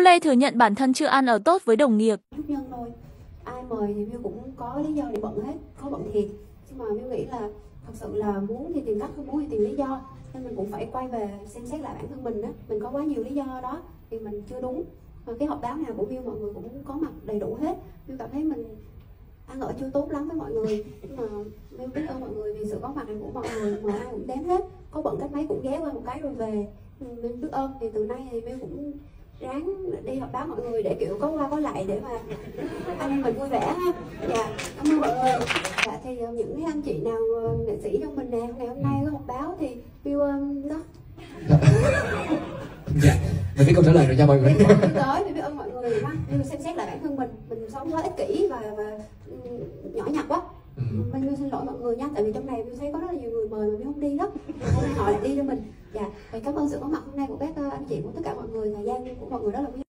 Lê thừa nhận bản thân chưa ăn ở tốt với đồng nghiệp. chút nhân thôi. Ai mời thì Miu cũng có lý do để bận hết, có bận thiệt. Nhưng mà Miu nghĩ là thật sự là muốn thì tìm cách, không muốn thì tìm lý do. Nên mình cũng phải quay về xem xét lại bản thân mình đó mình có quá nhiều lý do đó thì mình chưa đúng. Và cái họp báo nào của Miu mọi người cũng có mặt đầy đủ hết. Miu cảm thấy mình ăn ở chưa tốt lắm với mọi người. Nhưng mà Miu biết ơn mọi người vì sự có mặt này của mọi người mà ai cũng đến hết. Có bận cách mấy cũng ghé qua một cái rồi về. Mình biết ơn. Thì từ nay thì Miu cũng ráng đi họp báo mọi người để kiểu có qua có lại để mà anh em mình vui vẻ ha. Dạ cảm ơn mọi người. Dạ thì ờ, những cái anh chị nào ờ, nghệ sĩ trong mình nè ngày hôm nay có họp báo thì Bill um, đó dạ mình biết câu trả lời rồi nha mọi người. Tới thì biết ơn mọi người ha Bill xem xét lại bản thân mình mình sống quá ích kỷ và và ừ, nhỏ nhặt quá. Ừ. mình xin lỗi mọi người nha tại vì trong này Bill thấy có rất là nhiều người mời mà Bill không đi đó. Hôm nay họ lại đi cho mình. Dạ và cảm ơn sự có mặt hôm nay của các ờ, anh chị của tất cả mọi người thời của mọi người rất là quý